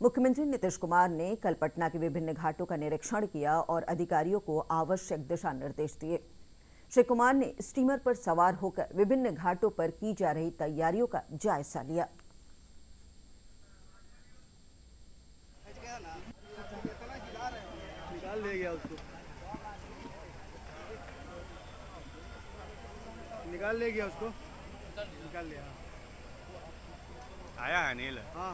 मुख्यमंत्री नीतीश कुमार ने कल पटना के विभिन्न घाटों का निरीक्षण किया और अधिकारियों को आवश्यक दिशा निर्देश दिए। श्री कुमार ने स्टीमर पर सवार होकर विभिन्न घाटों पर की जा रही तैयारियों का जायजा लिया। निकाल ले गया उसको। निकाल ले गया उसको निकाल लिया। आया है अनिल हाँ।